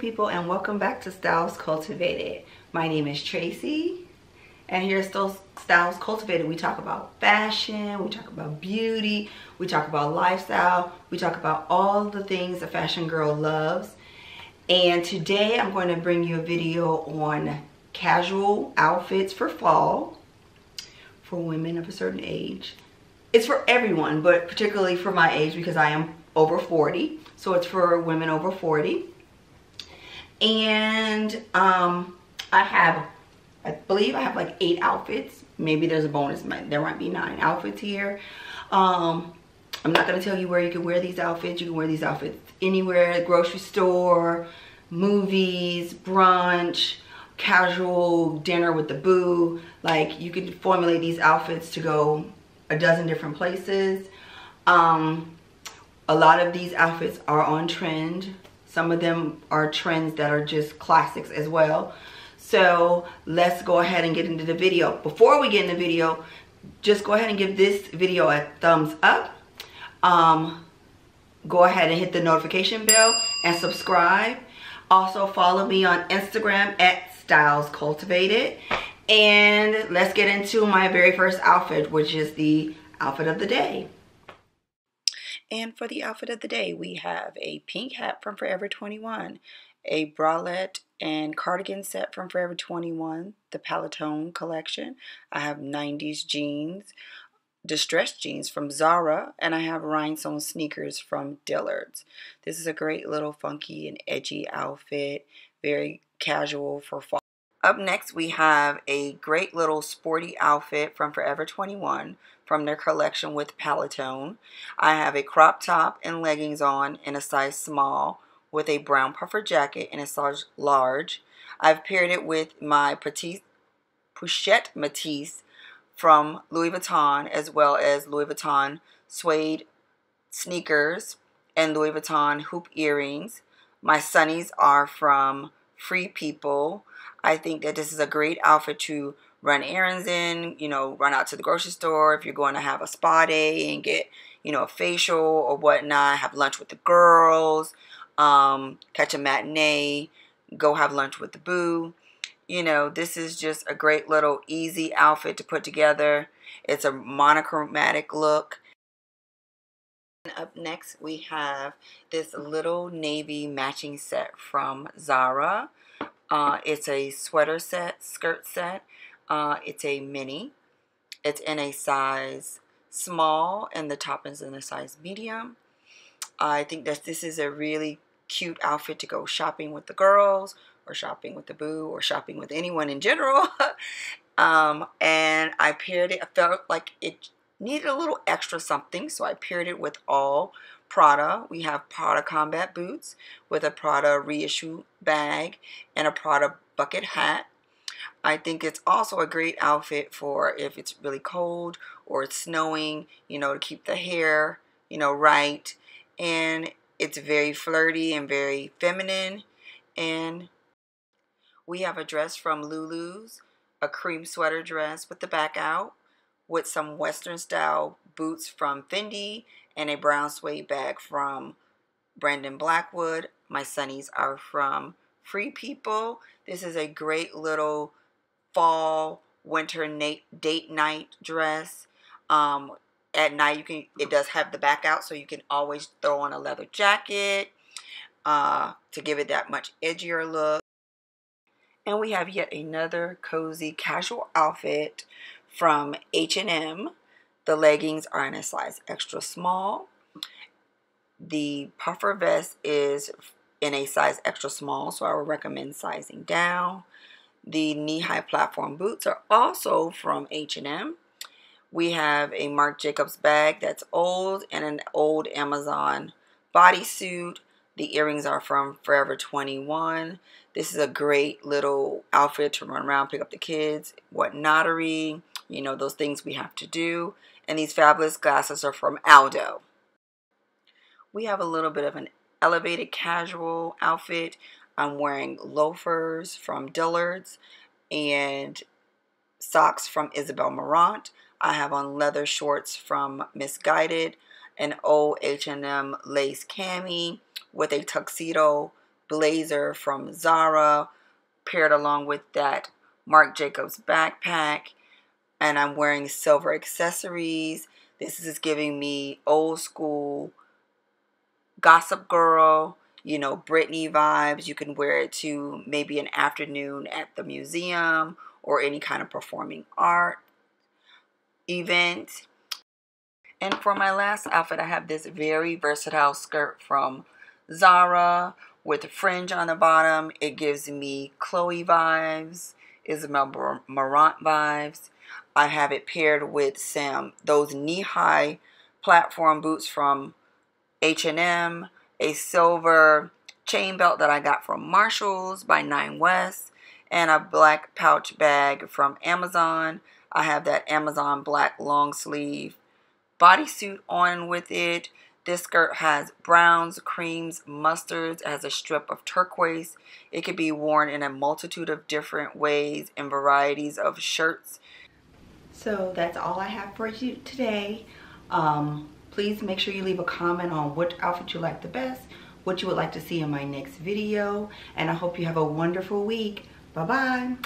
people and welcome back to Styles Cultivated. My name is Tracy and here's Styles Cultivated. We talk about fashion, we talk about beauty, we talk about lifestyle, we talk about all the things a fashion girl loves. And today I'm going to bring you a video on casual outfits for fall for women of a certain age. It's for everyone, but particularly for my age because I am over 40. So it's for women over 40. And um, I have, I believe I have like eight outfits. Maybe there's a bonus, there might be nine outfits here. Um, I'm not gonna tell you where you can wear these outfits. You can wear these outfits anywhere, grocery store, movies, brunch, casual dinner with the boo. Like you can formulate these outfits to go a dozen different places. Um, a lot of these outfits are on trend. Some of them are trends that are just classics as well. So let's go ahead and get into the video. Before we get in the video, just go ahead and give this video a thumbs up. Um, go ahead and hit the notification bell and subscribe. Also follow me on Instagram at Styles Cultivated. And let's get into my very first outfit, which is the outfit of the day. And for the outfit of the day, we have a pink hat from Forever 21, a bralette and cardigan set from Forever 21, the Pantone collection. I have 90s jeans, distressed jeans from Zara, and I have rhinestone sneakers from Dillard's. This is a great little funky and edgy outfit, very casual for fall. Up next, we have a great little sporty outfit from Forever 21 from their collection with Pantone. I have a crop top and leggings on in a size small with a brown puffer jacket in a size large. I've paired it with my Petite Pochette Matisse from Louis Vuitton as well as Louis Vuitton suede sneakers and Louis Vuitton hoop earrings. My sunnies are from Free People I think that this is a great outfit to run errands in, you know, run out to the grocery store if you're going to have a spa day and get, you know, a facial or whatnot, have lunch with the girls, um, catch a matinee, go have lunch with the boo. You know, this is just a great little easy outfit to put together. It's a monochromatic look. And up next we have this little navy matching set from Zara. Uh, it's a sweater set, skirt set. Uh, it's a mini. It's in a size small and the top is in a size medium. I think that this is a really cute outfit to go shopping with the girls or shopping with the boo or shopping with anyone in general. um, and I paired it, I felt like it needed a little extra something, so I paired it with all Prada. We have Prada combat boots with a Prada reissue bag and a Prada bucket hat. I think it's also a great outfit for if it's really cold or it's snowing, you know, to keep the hair, you know, right. And it's very flirty and very feminine. And we have a dress from Lulu's, a cream sweater dress with the back out with some Western style boots from Fendi and a brown suede bag from Brandon Blackwood. My sunnies are from Free People. This is a great little fall winter date night dress. Um, at night you can it does have the back out so you can always throw on a leather jacket uh, to give it that much edgier look. And we have yet another cozy casual outfit from H&M. The leggings are in a size extra small. The puffer vest is in a size extra small, so I would recommend sizing down. The knee-high platform boots are also from H&M. We have a Marc Jacobs bag that's old and an old Amazon bodysuit. The earrings are from Forever 21. This is a great little outfit to run around, pick up the kids, whatnottery, you know, those things we have to do. And these fabulous glasses are from Aldo. We have a little bit of an elevated casual outfit. I'm wearing loafers from Dillard's and socks from Isabel Marant. I have on leather shorts from Missguided, an old H&M lace cami with a tuxedo blazer from Zara paired along with that Marc Jacobs backpack. And I'm wearing silver accessories. This is giving me old school gossip girl, you know, Britney vibes. You can wear it to maybe an afternoon at the museum or any kind of performing art event. And for my last outfit, I have this very versatile skirt from Zara with a fringe on the bottom. It gives me Chloe vibes, Isabel Marant vibes. I have it paired with some those knee-high platform boots from H&M, a silver chain belt that I got from Marshalls by Nine West, and a black pouch bag from Amazon. I have that Amazon black long sleeve bodysuit on with it. This skirt has browns, creams, mustards, has a strip of turquoise. It can be worn in a multitude of different ways and varieties of shirts. So that's all I have for you today. Um, please make sure you leave a comment on what outfit you like the best, what you would like to see in my next video, and I hope you have a wonderful week. Bye-bye.